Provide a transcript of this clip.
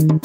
Yeah.